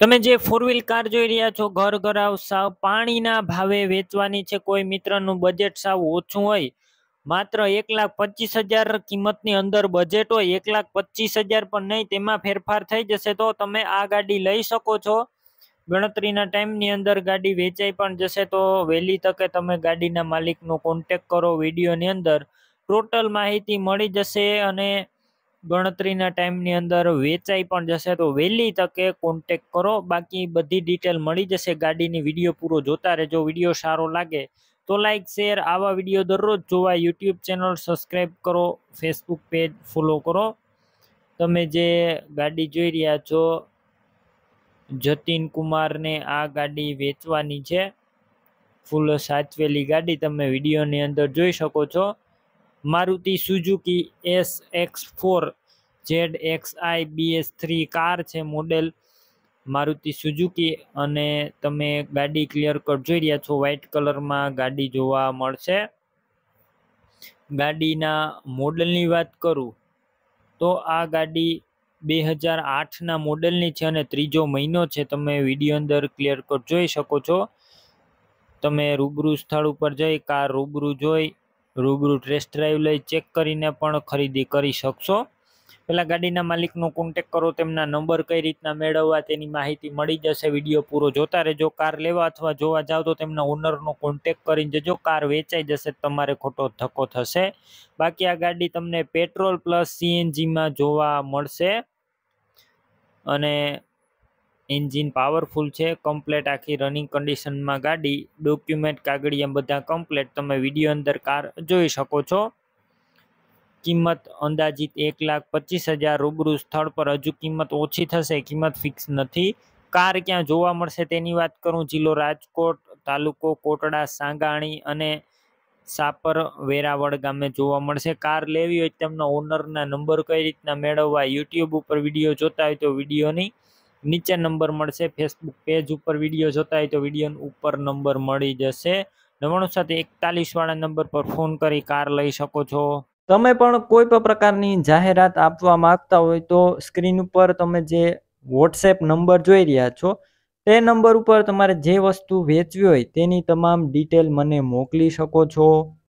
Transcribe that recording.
તમે જે four wheel car જોઈ રહ્યા છો, ઘર ઘરાવ સાવ પાણીના ભાવે વેચવાની છે, કોઈ મિત્રનું બજેટ સાવ ઓછું હોય, માત્ર એક લાખ પચીસ હજાર કિંમતની અંદર બજેટ હોય, એક લાખ પચીસ હજાર પણ નહીં, તેમાં ફેરફાર થઈ જશે તો તમે આ ગાડી લઈ શકો છો. ગણતરીના ટાઈમની અંદર ગાડી વેચાઈ પણ જશે તો વહેલી તકે તમે ગાડીના માલિકનો કોન્ટેક કરો વિડીયોની અંદર. ટોટલ માહિતી મળી જશે અને ગણતરીના ટાઈમની અંદર વેચાઈ પણ જશે. તો વહેલી તકે કોન્ટેક કરો. બાકી બધી ડિટેલ મળી જશે. ગાડીની વીડિયો પૂરો જોતા રહેજો. વીડિયો સારો લાગે તો લાઈક શેર આવા વીડિયો દરરોજ જોવા. યુટ્યુબ ચેનલ સબસ્ક્રાઈબ કરો. ફેસબુક પેજ ફોલો કરો. તમે જે ગાડી જોઈ રહ્યા છો, જતીન કુમારને આ ગાડી વેચવાની છે. ફૂલ સાચવેલી ગાડી તમે વિડીયોની અંદર જોઈ શકો છો. Maruti Suzuki S X four Z X I BS three car છે, મોડેલ મારુતિ સુઝુકી. અને તમે ગાડી ક્લિયર કટ જોઈ રહ્યા છો વ્હાઇટ કલરમાં ગાડી જોવા મળશે. ગાડીના મોડલની વાત કરું, તો આ ગાડી બે હજાર આઠના મોડલની છે અને ત્રીજો મહિનો છે. તમે વીડિયો અંદર ક્લિયર કટ જોઈ શકો છો. તમે રૂબરૂ સ્થળ ઉપર જઈ, કાર રૂબરૂ જોઈ રૂબરૂ ટેસ્ટ ડ્રાઈવ લઈ ચેક કરીને પણ ખરીદી કરી શકશો. પહેલાં ગાડીના માલિકનો કોન્ટેક કરો, તેમના નંબર કઈ રીતના મેળવવા તેની માહિતી મળી જશે. વીડિયો પૂરો જોતા રહેજો. કાર લેવા અથવા જોવા જાઓ તો તેમના ઓનરનો કોન્ટેક કરીને જજો. કાર વેચાઈ જશે, તમારે ખોટો ધક્કો થશે. બાકી આ ગાડી તમને પેટ્રોલ પ્લસ સીએનજીમાં જોવા મળશે. અને એન્જિન પાવરફુલ છે, કમ્પ્લેટ આખી રનિંગ કન્ડિશનમાં ગાડી ડોક્યુમેન્ટ કાગળિયા બધા કમ્પ્લેટ. તમે વીડિયો અંદર કાર જોઈ શકો છો. કિંમત અંદાજિત એક લાખ પચીસ હજાર રૂબરૂ સ્થળ પર હજુ કિંમત ઓછી થશે, કિંમત ફિક્સ નથી. કાર ક્યાં જોવા મળશે તેની વાત કરું, જિલ્લો રાજકોટ, તાલુકો કોટડા, સાંગાણી અને સાપર વેરાવળ ગામે જોવા મળશે. કાર લેવી હોય તેમના ઓનરના નંબર કઈ રીતના મેળવવા યુટ્યુબ ઉપર વીડિયો જોતા હોય તો વિડીયોની નીચે નંબર મળશે. ફેસબુક પેજ ઉપર વીડિયો જોતા હોય તો વીડિયો ઉપર નંબર મળી જશે. નવાણું સાથે એકતાલીસ વાળા નંબર પર ફોન કરી કાર લઈ શકો છો. તમે પણ કોઈ પણ પ્રકારની જાહેરાત આપવા માંગતા હોય તો સ્ક્રીન ઉપર તમે જે વોટ્સએપ નંબર જોઈ રહ્યા છો, તે નંબર ઉપર તમારે જે વસ્તુ વેચવી હોય તેની તમામ ડિટેલ મને મોકલી શકો છો.